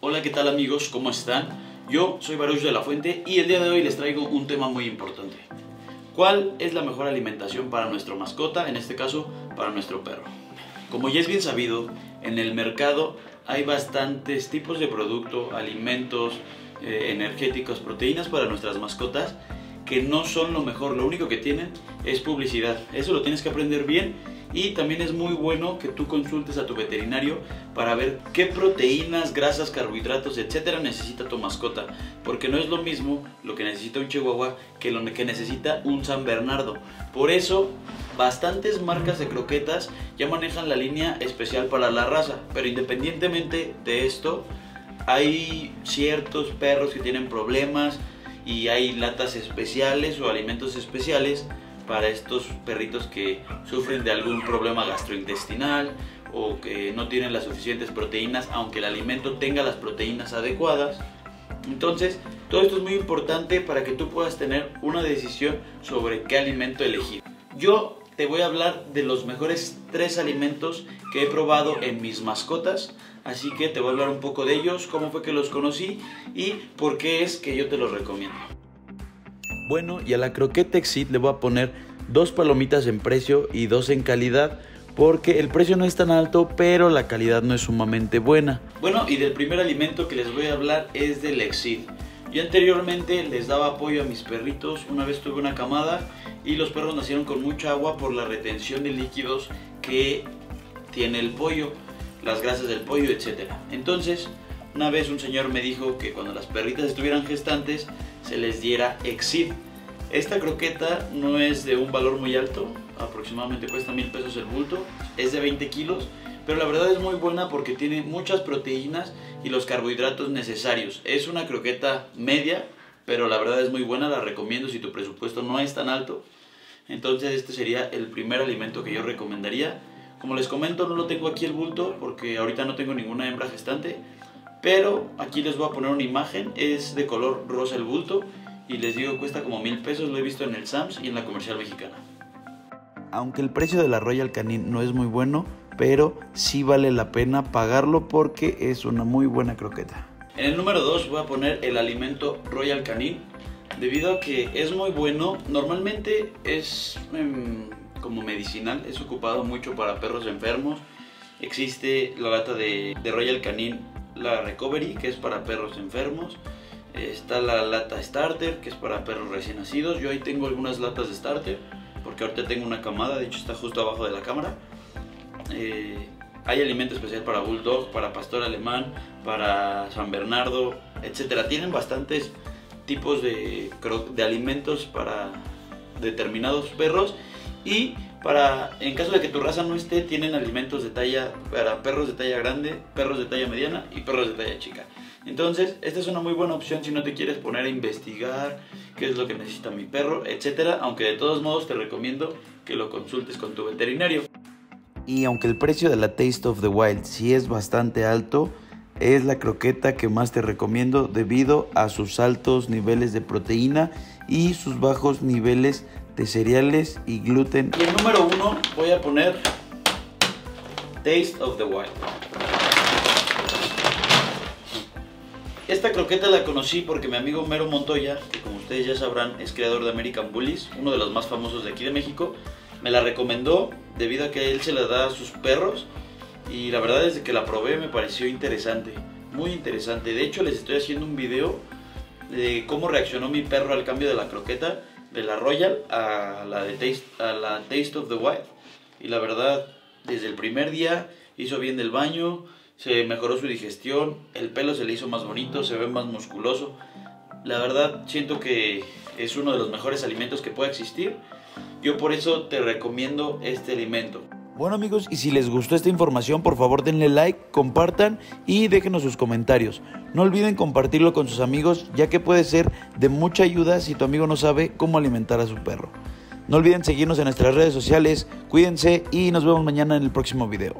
Hola, ¿qué tal amigos? ¿Cómo están? Yo soy Baruch de la Fuente y el día de hoy les traigo un tema muy importante. ¿Cuál es la mejor alimentación para nuestro mascota, en este caso para nuestro perro? Como ya es bien sabido, en el mercado hay bastantes tipos de producto, alimentos, eh, energéticos, proteínas para nuestras mascotas que no son lo mejor, lo único que tienen es publicidad. Eso lo tienes que aprender bien y también es muy bueno que tú consultes a tu veterinario para ver qué proteínas, grasas, carbohidratos, etcétera necesita tu mascota, porque no es lo mismo lo que necesita un chihuahua que lo que necesita un San Bernardo. Por eso, bastantes marcas de croquetas ya manejan la línea especial para la raza, pero independientemente de esto, hay ciertos perros que tienen problemas y hay latas especiales o alimentos especiales para estos perritos que sufren de algún problema gastrointestinal o que no tienen las suficientes proteínas, aunque el alimento tenga las proteínas adecuadas. Entonces, todo esto es muy importante para que tú puedas tener una decisión sobre qué alimento elegir. Yo te voy a hablar de los mejores tres alimentos que he probado en mis mascotas, así que te voy a hablar un poco de ellos, cómo fue que los conocí y por qué es que yo te los recomiendo. Bueno, y a la croqueta Exit le voy a poner dos palomitas en precio y dos en calidad porque el precio no es tan alto, pero la calidad no es sumamente buena. Bueno, y del primer alimento que les voy a hablar es del Exit. Yo anteriormente les daba apoyo a mis perritos, una vez tuve una camada y los perros nacieron con mucha agua por la retención de líquidos que tiene el pollo, las grasas del pollo, etc. Entonces, una vez un señor me dijo que cuando las perritas estuvieran gestantes se les diera Exit. Esta croqueta no es de un valor muy alto, aproximadamente cuesta mil pesos el bulto, es de 20 kilos, pero la verdad es muy buena porque tiene muchas proteínas y los carbohidratos necesarios. Es una croqueta media, pero la verdad es muy buena, la recomiendo si tu presupuesto no es tan alto. Entonces este sería el primer alimento que yo recomendaría. Como les comento, no lo tengo aquí el bulto porque ahorita no tengo ninguna hembra gestante, pero aquí les voy a poner una imagen, es de color rosa el bulto y les digo cuesta como mil pesos, lo he visto en el Sams y en la comercial mexicana. Aunque el precio de la Royal Canin no es muy bueno, pero sí vale la pena pagarlo porque es una muy buena croqueta. En el número 2 voy a poner el alimento Royal Canin, debido a que es muy bueno, normalmente es em, como medicinal, es ocupado mucho para perros enfermos. Existe la lata de, de Royal Canin, la Recovery, que es para perros enfermos. Está la lata Starter, que es para perros recién nacidos. Yo ahí tengo algunas latas de Starter, porque ahorita tengo una camada, de hecho está justo abajo de la cámara. Eh, hay alimento especial para Bulldog, para Pastor Alemán, para San Bernardo, etc. Tienen bastantes tipos de, de alimentos para determinados perros y para, en caso de que tu raza no esté, tienen alimentos de talla para perros de talla grande, perros de talla mediana y perros de talla chica. Entonces, esta es una muy buena opción si no te quieres poner a investigar qué es lo que necesita mi perro, etcétera, aunque de todos modos te recomiendo que lo consultes con tu veterinario. Y aunque el precio de la Taste of the Wild sí es bastante alto, es la croqueta que más te recomiendo debido a sus altos niveles de proteína y sus bajos niveles de cereales y gluten. Y el número uno voy a poner Taste of the Wild. Esta croqueta la conocí porque mi amigo Mero Montoya, que como ustedes ya sabrán es creador de American Bullies, uno de los más famosos de aquí de México, me la recomendó debido a que él se la da a sus perros y la verdad desde que la probé me pareció interesante, muy interesante. De hecho les estoy haciendo un video de cómo reaccionó mi perro al cambio de la croqueta de la Royal a la, de Taste, a la Taste of the Wild. Y la verdad, desde el primer día hizo bien del baño, se mejoró su digestión, el pelo se le hizo más bonito, se ve más musculoso. La verdad, siento que es uno de los mejores alimentos que puede existir. Yo por eso te recomiendo este alimento. Bueno amigos, y si les gustó esta información, por favor denle like, compartan y déjenos sus comentarios. No olviden compartirlo con sus amigos, ya que puede ser de mucha ayuda si tu amigo no sabe cómo alimentar a su perro. No olviden seguirnos en nuestras redes sociales, cuídense y nos vemos mañana en el próximo video.